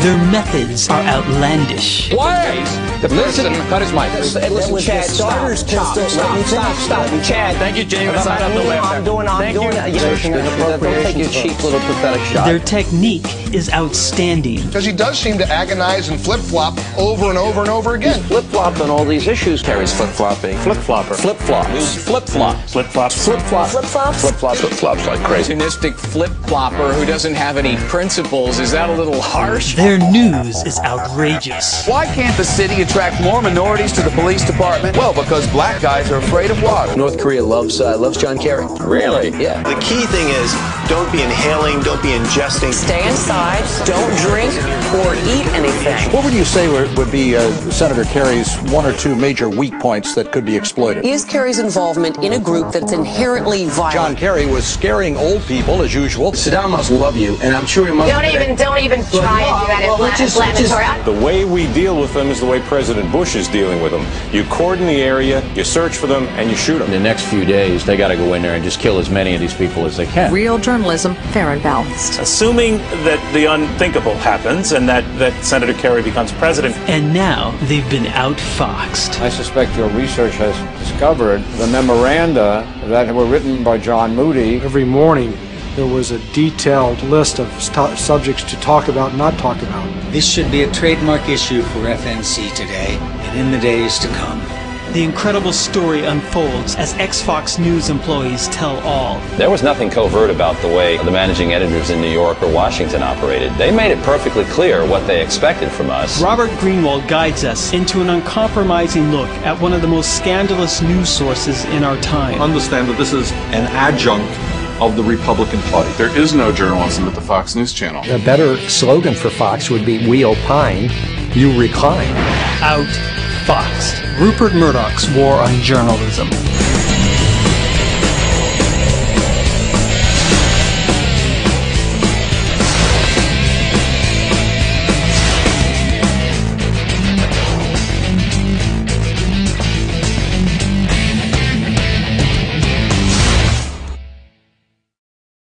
Their methods are outlandish. Why? Listen, cut his mic. Listen, Chad, stop, stop, stop, stop, stop, Chad. Thank you, James. I'm, Side up the left. I'm doing, I'm doing, you. you. Search don't take your cheap little pathetic shot. Their technique is outstanding. Because he does seem to agonize and flip flop over and over and over again. Flip flop on all these issues. Terry's flip flopping. Flip flopper. Flip flops. Flip flops. Flip flops. Flip flop. Flip flops. Flip flops. Flip flops like crazy. Opportunistic flip flopper who doesn't have any principles. Is that a little harsh? Their news is outrageous. Why can't the city attract more minorities to the police department? Well, because black guys are afraid of water. North Korea loves uh, loves John Kerry. Really? Yeah. The key thing is don't be inhaling, don't be ingesting. Stay inside, don't drink or eat anything. What would you say would, would be uh, Senator Kerry's one or two major weak points that could be exploited? Is Kerry's involvement in a group that's inherently violent? John? Kerry was scaring old people as usual. Saddam must love you, and I'm sure he must. Don't even, don't even try and do that Well, let's just- let's just- The way we deal with them is the way President Bush is dealing with them. You cordon the area, you search for them, and you shoot them. In the next few days, they got to go in there and just kill as many of these people as they can. Real journalism, fair and balanced. Assuming that the unthinkable happens and that, that Senator Kerry becomes president. And now they've been outfoxed. I suspect your research has discovered the memoranda that were written by John Moody. Every morning, there was a detailed list of stu- subjects to talk about, not talk about. This should be a trademark issue for FNC today and in the days to come. The incredible story unfolds as X-Fox News employees tell all. There was nothing covert about the way the managing editors in New York or Washington operated. They made it perfectly clear what they expected from us. Robert Greenwald guides us into an uncompromising look at one of the most scandalous news sources in our time. Understand that this is an adjunct of the Republican Party. There is no journalism at the Fox News Channel. A better slogan for Fox would be We opine, you recline. Outfoxed. Rupert Murdoch's war on journalism.